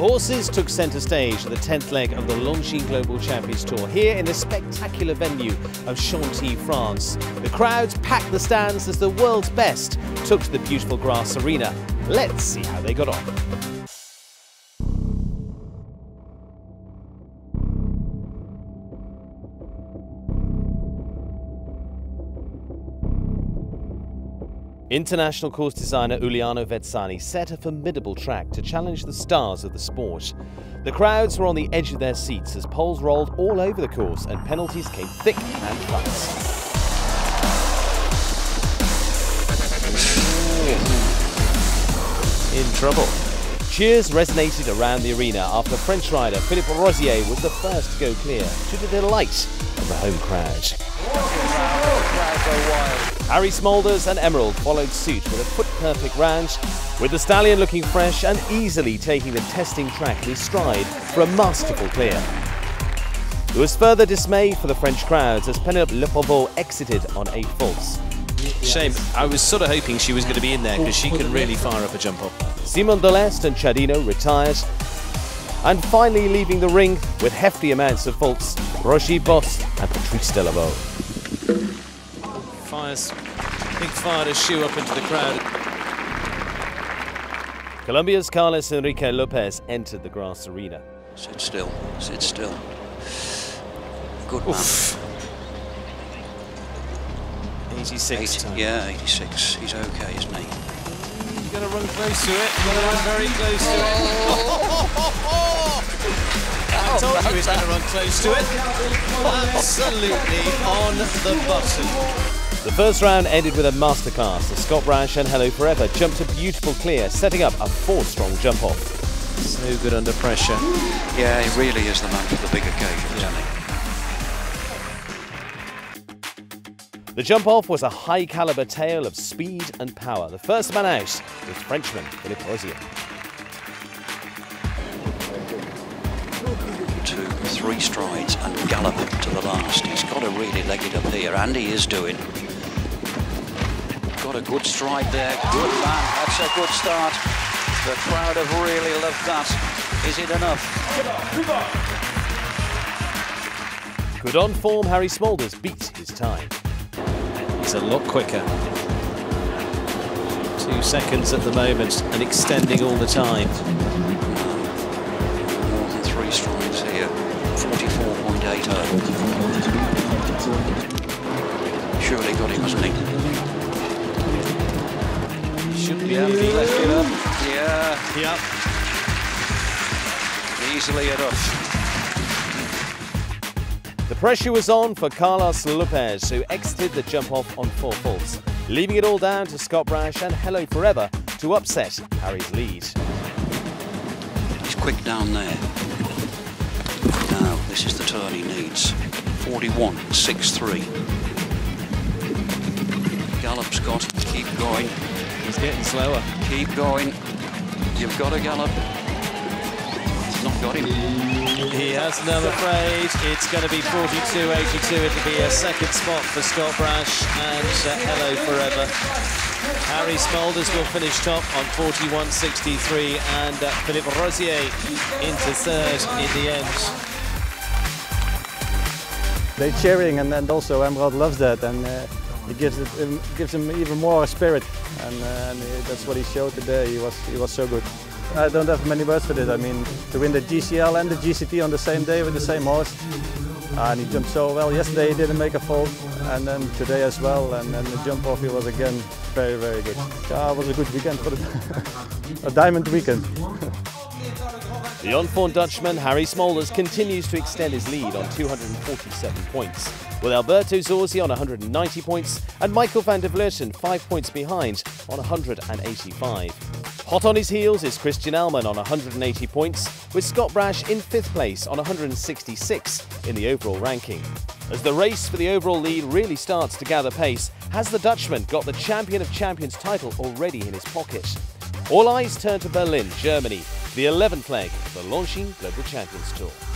Horses took centre stage at the 10th leg of the Longines Global Champions Tour here in the spectacular venue of Chantilly, France. The crowds packed the stands as the world's best took to the beautiful grass arena. Let's see how they got on. International course designer Uliano Vezzani set a formidable track to challenge the stars of the sport. The crowds were on the edge of their seats as poles rolled all over the course and penalties came thick and fast. In trouble. Cheers resonated around the arena after French rider Philippe Rozier was the first to go clear, to the delight of the home crowd. Harrie Smolders and Emerald followed suit with a foot-perfect round, with the stallion looking fresh and easily taking the testing track in his stride for a masterful clear. There was further dismay for the French crowds as Penelope Le exited on eight faults. Shame, I was sort of hoping she was going to be in there because she can really fire up a jump off. Simon Delestre and Chadino retired. And finally leaving the ring with hefty amounts of faults, Roger Bost and Patrice Delaveau fires, big fired a shoe up into the crowd. Colombia's Carlos Enrique Lopez entered the grass arena. Sit still, sit still. Good man. Oof. 86 Eight, Yeah, 86. He's okay, isn't he? He's going to run close to it. Going to run very close to it. Oh. I told you he was going to run close to it. Absolutely on the button. The first round ended with a masterclass as Scott Brash and Hello Forever jumped a beautiful clear, setting up a four-strong jump-off. So good under pressure. Yeah, he really is the man for the big occasions, yeah. isn't he? The jump-off was a high-caliber tale of speed and power. The first man out was Frenchman Philippe Rozier. Two, three strides and gallop to the last. He's got to really leg it up here, and he is doing got a good stride there. Good man. That's a good start. The crowd have really loved that. Is it enough? Good on form, Harrie Smolders beat his time. He's a lot quicker. Two seconds at the moment and extending all the time. More than three strides here. 44.80. Surely got him, hasn't he? Should be left it up. Yeah. Yep. Easily enough. The pressure was on for Carlos Lopez, who exited the jump off on four faults, leaving it all down to Scott Brash and Hello Forever to upset Harrie's lead. He's quick down there. Now, this is the turn he needs. 41, 6-3. Gallop, Scott. Keep going. He's getting slower. Keep going. You've got to gallop. Not got him. He hasn't, I'm afraid. It's going to be 42-82. It'll be a second spot for Scott Brash and uh, Hello Forever. Harrie Smolders will finish top on 41.63 and uh, Philippe Rozier into third in the end. They're cheering and, and also Emerald loves that and uh, it gives it, it, gives him even more spirit, and, uh, and that's what he showed today. He was he was so good. I don't have many words for this. I mean, to win the GCL and the GCT on the same day with the same horse, and he jumped so well. Yesterday he didn't make a fault, and then today as well. And the jump off he was again very very good. Yeah, it was a good weekend for the a diamond weekend. The on-form Dutchman, Harrie Smolders, continues to extend his lead on 247 points, with Alberto Zorzi on 190 points and Maikel van der Vleuten 5 points behind on 185. Hot on his heels is Christian Ahlmann on 180 points, with Scott Brash in 5th place on 166 in the overall ranking. As the race for the overall lead really starts to gather pace, has the Dutchman got the Champion of Champions title already in his pocket? All eyes turn to Berlin, Germany, the 11th leg of the Longines Global Champions Tour.